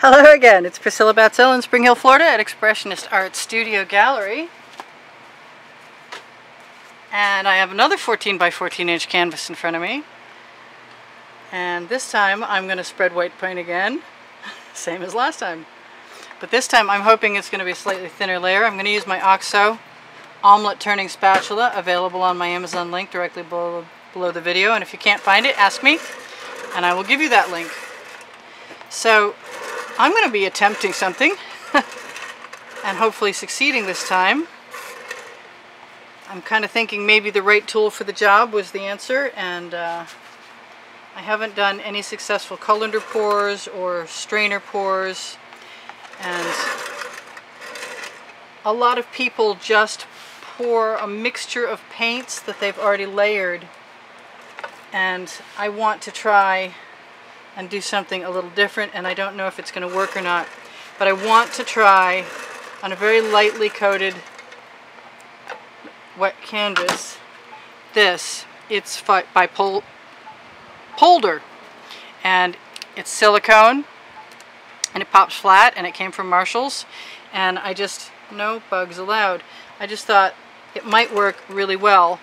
Hello again, it's Priscilla Batzell in Spring Hill, Florida at Expressionist Art Studio Gallery. And I have another 14 by 14 inch canvas in front of me. And this time I'm going to spread white paint again, same as last time. But this time I'm hoping it's going to be a slightly thinner layer. I'm going to use my OXO omelet turning spatula available on my Amazon link directly below, below the video. And if you can't find it, ask me and I will give you that link. So I'm going to be attempting something and hopefully succeeding this time. I'm kind of thinking maybe the right tool for the job was the answer and uh, I haven't done any successful colander pours or strainer pours and a lot of people just pour a mixture of paints that they've already layered and I want to try and do something a little different and I don't know if it's going to work or not. But I want to try on a very lightly coated wet canvas this. It's by Pol Polder. And it's silicone and it pops flat and it came from Marshalls. And I just no bugs allowed. I just thought it might work really well.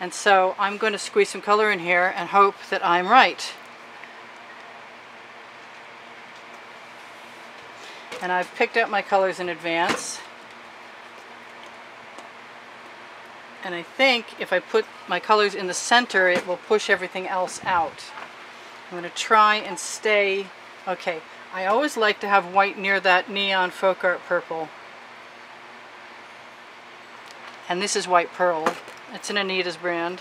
And so I'm going to squeeze some color in here and hope that I'm right and I've picked out my colors in advance and I think if I put my colors in the center it will push everything else out. I'm going to try and stay, okay, I always like to have white near that neon folk art purple and this is white pearl, it's an Anita's brand.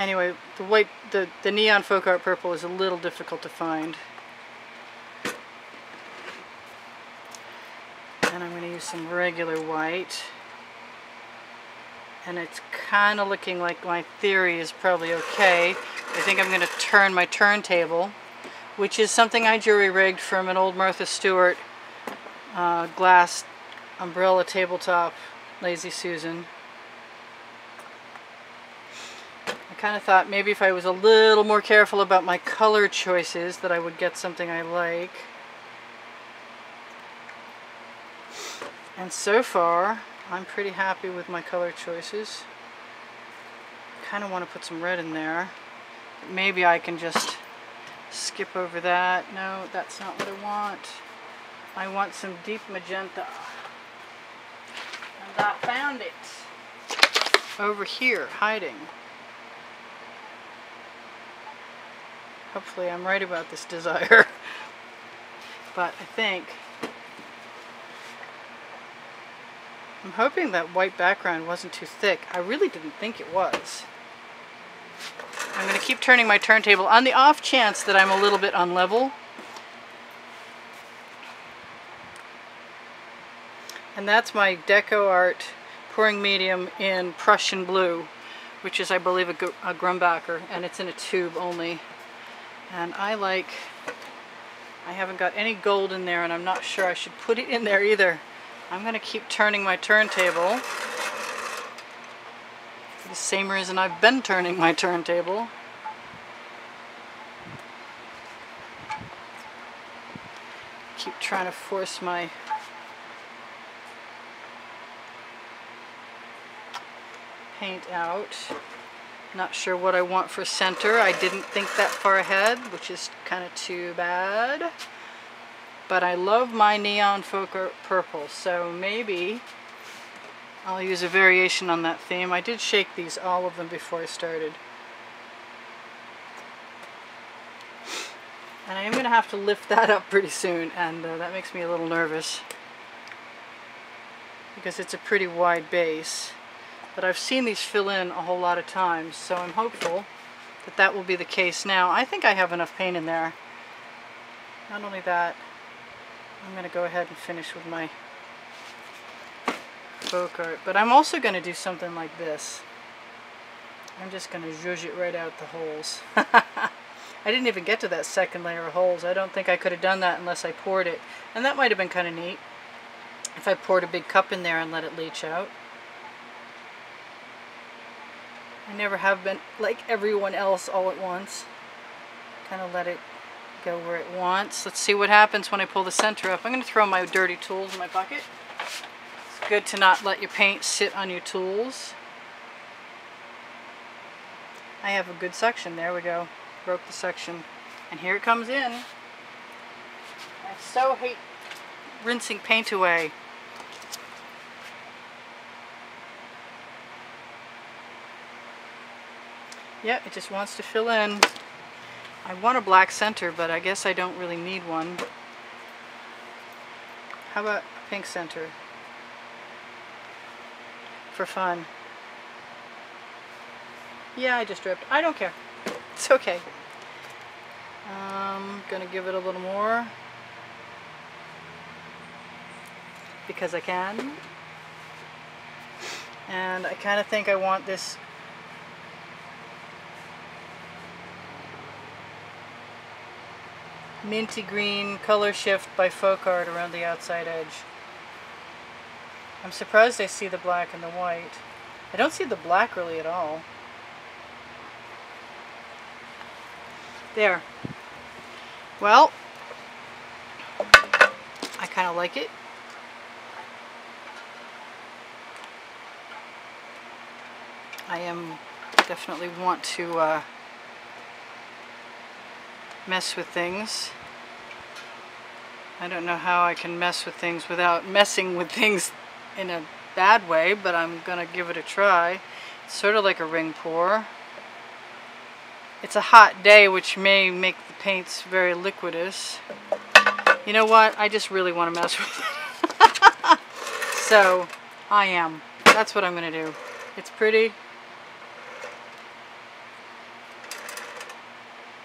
Anyway, the white, the, the neon folk art purple is a little difficult to find. And I'm going to use some regular white. And it's kind of looking like my theory is probably okay. I think I'm going to turn my turntable, which is something I jury-rigged from an old Martha Stewart uh, glass umbrella tabletop Lazy Susan. Kind of thought maybe if I was a little more careful about my color choices that I would get something I like. And so far, I'm pretty happy with my color choices. kind of want to put some red in there. Maybe I can just skip over that. No, that's not what I want. I want some deep magenta. And I found it. Over here, hiding. Hopefully I'm right about this desire. but I think I'm hoping that white background wasn't too thick. I really didn't think it was. I'm going to keep turning my turntable on the off chance that I'm a little bit unlevel. And that's my Deco Art pouring medium in Prussian blue, which is, I believe, a, a Grumbacher, and it's in a tube only. And I like, I haven't got any gold in there and I'm not sure I should put it in there either. I'm going to keep turning my turntable. For the same reason I've been turning my turntable. Keep trying to force my paint out. Not sure what I want for center. I didn't think that far ahead, which is kind of too bad. But I love my neon folk purple, so maybe I'll use a variation on that theme. I did shake these, all of them, before I started. And I am going to have to lift that up pretty soon, and uh, that makes me a little nervous. Because it's a pretty wide base. But I've seen these fill in a whole lot of times, so I'm hopeful that that will be the case now. I think I have enough paint in there. Not only that, I'm going to go ahead and finish with my folk art. But I'm also going to do something like this. I'm just going to zhuzh it right out the holes. I didn't even get to that second layer of holes. I don't think I could have done that unless I poured it. And that might have been kind of neat if I poured a big cup in there and let it leach out. I never have been like everyone else all at once. Kind of let it go where it wants. Let's see what happens when I pull the center up. I'm going to throw my dirty tools in my bucket. It's good to not let your paint sit on your tools. I have a good section. There we go. Broke the section. And here it comes in. I so hate rinsing paint away. Yeah, it just wants to fill in. I want a black center, but I guess I don't really need one. How about a pink center? For fun. Yeah, I just dripped. I don't care. It's okay. I'm um, gonna give it a little more. Because I can. And I kind of think I want this minty green color shift by Folk Art around the outside edge. I'm surprised I see the black and the white. I don't see the black really at all. There. Well, I kind of like it. I am definitely want to uh, mess with things. I don't know how I can mess with things without messing with things in a bad way, but I'm to give it a try. It's sort of like a ring pour. It's a hot day, which may make the paints very liquidous. You know what? I just really want to mess with it. so, I am. That's what I'm going to do. It's pretty.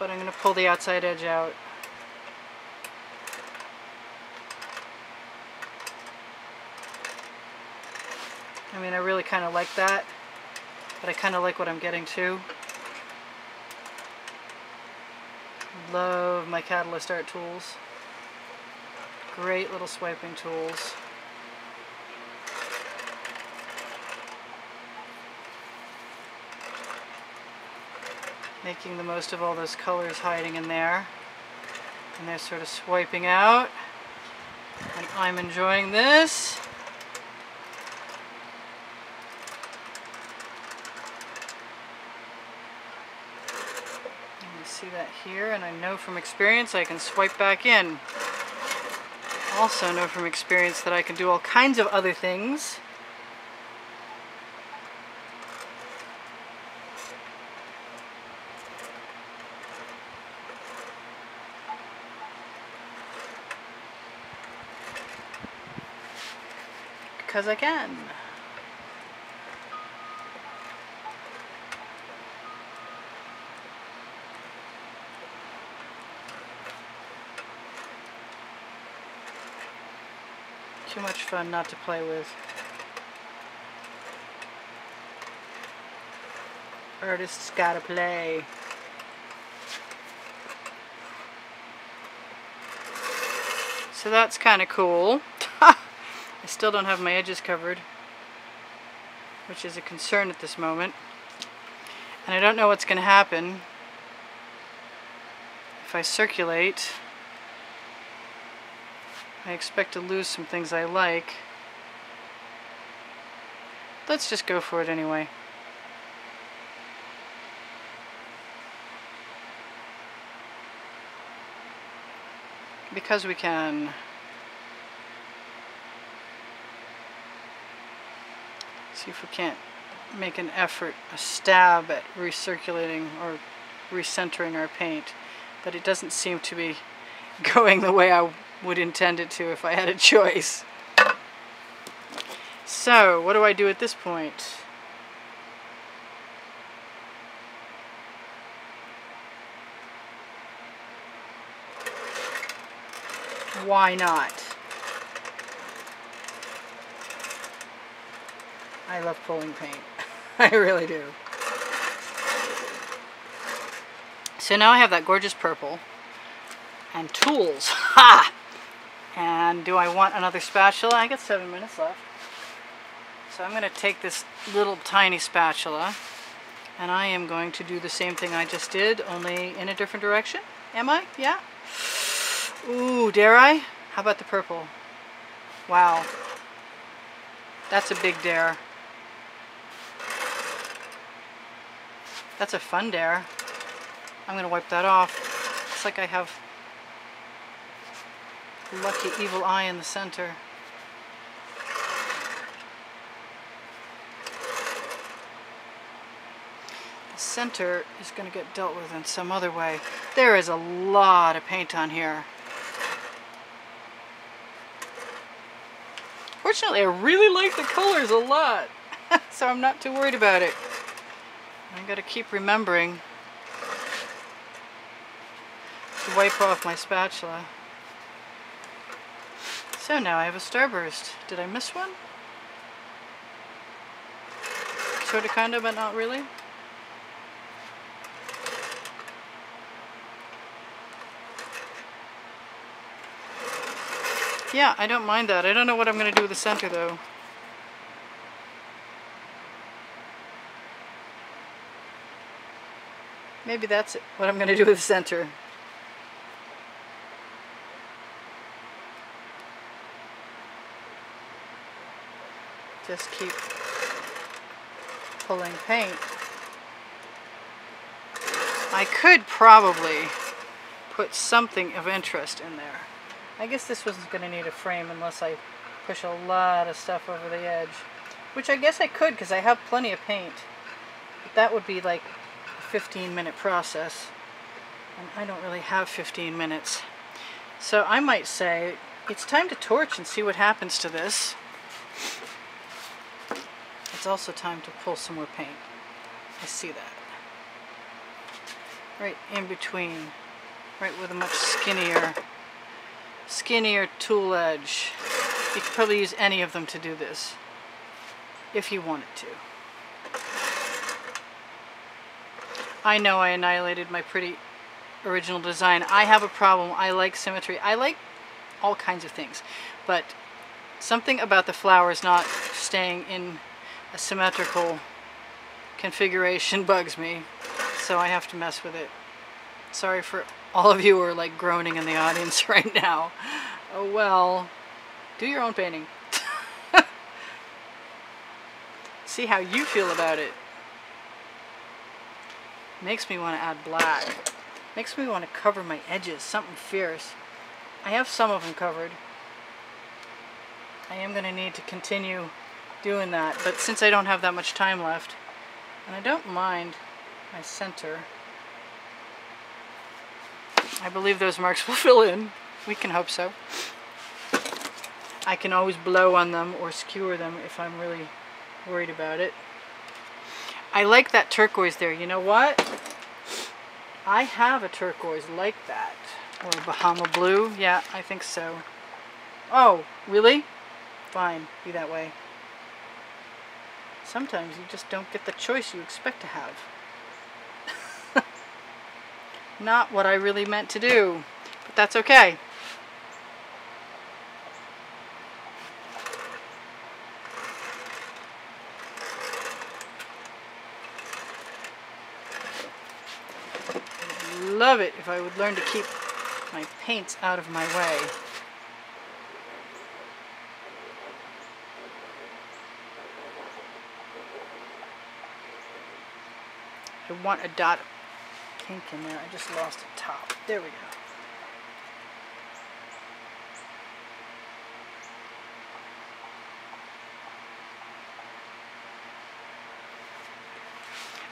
But I'm going to pull the outside edge out. I mean, I really kind of like that, but I kind of like what I'm getting too. Love my Catalyst Art tools. Great little swiping tools. Making the most of all those colors hiding in there. And they're sort of swiping out. And I'm enjoying this. You see that here, and I know from experience I can swipe back in. Also know from experience that I can do all kinds of other things because I can. Too much fun not to play with. Artists gotta play. So that's kind of cool. I still don't have my edges covered, which is a concern at this moment. And I don't know what's going to happen if I circulate. I expect to lose some things I like. Let's just go for it anyway. Because we can. See if we can't make an effort, a stab at recirculating or recentering our paint. But it doesn't seem to be going the way I would intend it to if I had a choice. So, what do I do at this point? Why not? I love pulling paint. I really do. So now I have that gorgeous purple and tools. Ha! And do I want another spatula? I got seven minutes left. So I'm going to take this little tiny spatula And I am going to do the same thing I just did, only in a different direction. Am I? Yeah? Ooh, dare I? How about the purple? Wow. That's a big dare. That's a fun dare. I'm gonna wipe that off. It's like I have lucky evil eye in the center. The center is gonna get dealt with in some other way. There is a lot of paint on here. Fortunately, I really like the colors a lot, so I'm not too worried about it. I gotta keep remembering to wipe off my spatula. So now I have a starburst. Did I miss one? Sorta kinda, but not really. Yeah, I don't mind that. I don't know what I'm going to do with the center though. Maybe that's what I'm going to do with the center. Just keep pulling paint. I could probably put something of interest in there. I guess this wasn't going to need a frame unless I push a lot of stuff over the edge. Which I guess I could because I have plenty of paint. But that would be like 15 minute process. And I don't really have 15 minutes. So I might say it's time to torch and see what happens to this. It's also time to pull some more paint. I see that. Right in between. Right with a much skinnier skinnier tool edge. You could probably use any of them to do this, if you wanted to. I know I annihilated my pretty original design. I have a problem. I like symmetry. I like all kinds of things, but something about the flowers not staying in a symmetrical configuration bugs me, so I have to mess with it. Sorry for all of you who are like groaning in the audience right now. Oh well, do your own painting. See how you feel about it. Makes me want to add black. Makes me want to cover my edges, something fierce. I have some of them covered. I am going to need to continue doing that, but since I don't have that much time left, and I don't mind my center, I believe those marks will fill in. We can hope so. I can always blow on them or skewer them if I'm really worried about it. I like that turquoise there. You know what? I have a turquoise like that. Or a Bahama blue. Yeah, I think so. Oh, really? Fine, be that way. Sometimes you just don't get the choice you expect to have not what I really meant to do, but that's okay. Love it if I would learn to keep my paints out of my way. I want a dot pink in there. I just lost the top. There we go.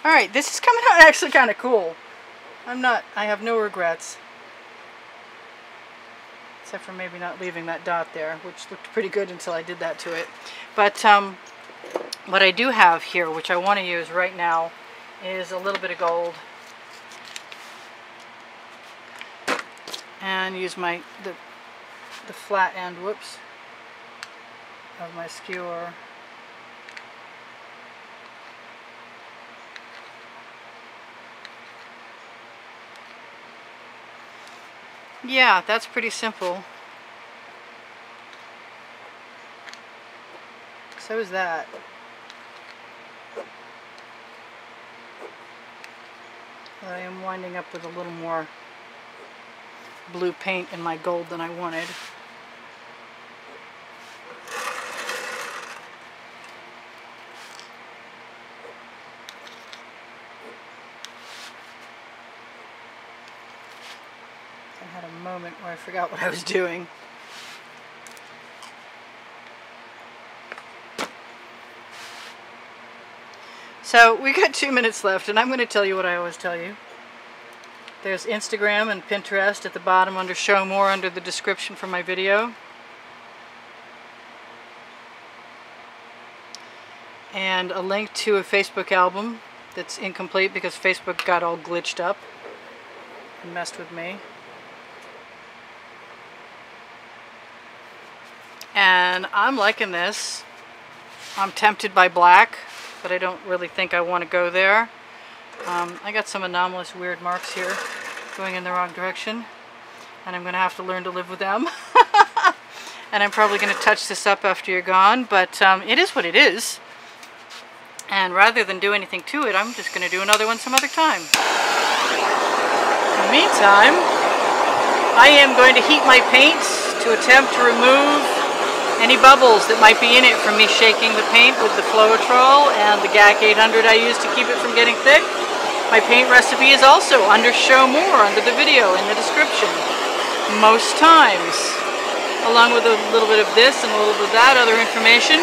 Alright, this is coming out actually kind of cool. I'm not, I have no regrets. Except for maybe not leaving that dot there, which looked pretty good until I did that to it. But um, what I do have here, which I want to use right now, is a little bit of gold. and use my the the flat end whoops of my skewer yeah that's pretty simple so is that I am winding up with a little more blue paint in my gold than I wanted. I had a moment where I forgot what I was doing. So we got two minutes left and I'm going to tell you what I always tell you. There's Instagram and Pinterest at the bottom under show more under the description for my video. And a link to a Facebook album that's incomplete because Facebook got all glitched up and messed with me. And I'm liking this. I'm tempted by black, but I don't really think I want to go there. Um, I got some anomalous weird marks here going in the wrong direction and I'm going to have to learn to live with them. and I'm probably going to touch this up after you're gone, but um, it is what it is. And rather than do anything to it, I'm just going to do another one some other time. In the meantime, I am going to heat my paints to attempt to remove any bubbles that might be in it from me shaking the paint with the Floetrol and the GAC 800 I use to keep it from getting thick. My paint recipe is also under show more under the video in the description. Most times. Along with a little bit of this and a little bit of that other information.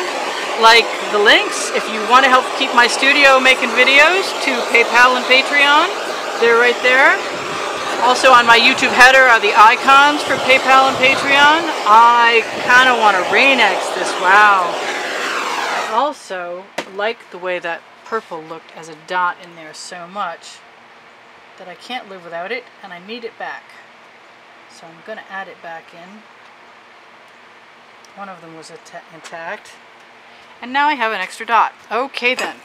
Like the links, if you want to help keep my studio making videos to PayPal and Patreon, they're right there. Also on my YouTube header are the icons for PayPal and Patreon. I kind of want to Rain-X this, wow. I also like the way that purple looked as a dot in there so much that I can't live without it and I need it back. So I'm going to add it back in. One of them was intact. And now I have an extra dot. Okay then.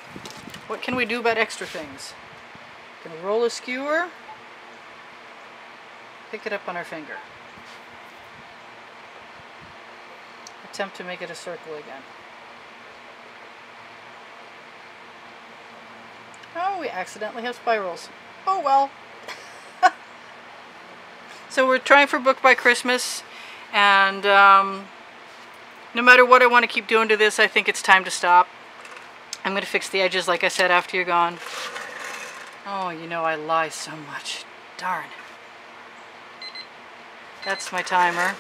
What can we do about extra things? Gonna roll a skewer pick it up on our finger. Attempt to make it a circle again. Oh, we accidentally have spirals. Oh well. so we're trying for Book by Christmas, and um, no matter what I want to keep doing to this, I think it's time to stop. I'm going to fix the edges, like I said, after you're gone. Oh, you know I lie so much. Darn. That's my timer.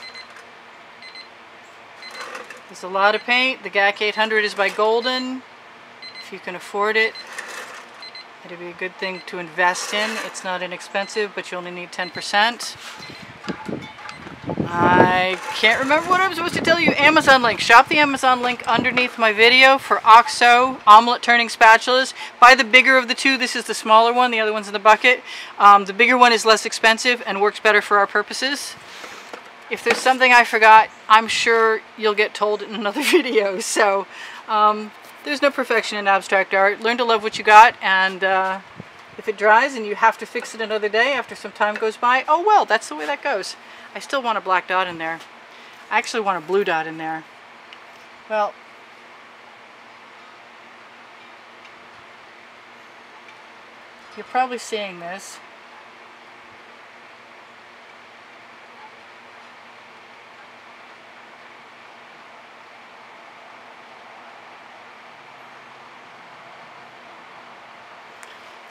There's a lot of paint. The GAC 800 is by Golden. If you can afford it, it'd be a good thing to invest in. It's not inexpensive, but you only need 10%. I can't remember what I was supposed to tell you. Amazon link. Shop the Amazon link underneath my video for OXO omelet turning spatulas. Buy the bigger of the two. This is the smaller one. The other one's in the bucket. Um, the bigger one is less expensive and works better for our purposes. If there's something I forgot, I'm sure you'll get told in another video. So um, there's no perfection in abstract art. Learn to love what you got and uh, if it dries and you have to fix it another day after some time goes by, oh well, that's the way that goes. I still want a black dot in there. I actually want a blue dot in there. Well, you're probably seeing this.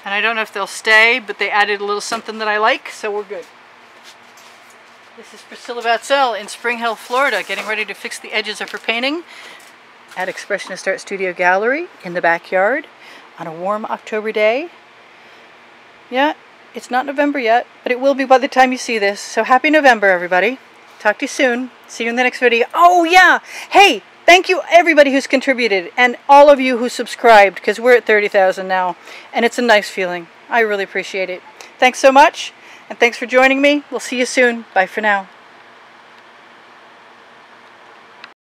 And I don't know if they'll stay, but they added a little something that I like, so we're good. This is Priscilla Batzell in Spring Hill, Florida, getting ready to fix the edges of her painting at Expressionist Art Studio Gallery in the backyard on a warm October day. Yeah, it's not November yet, but it will be by the time you see this. So happy November, everybody. Talk to you soon. See you in the next video. Oh, yeah. Hey, Thank you everybody who's contributed and all of you who subscribed because we're at 30,000 now and it's a nice feeling. I really appreciate it. Thanks so much and thanks for joining me. We'll see you soon. Bye for now.